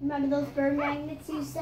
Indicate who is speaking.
Speaker 1: Remember those bird magnets you used to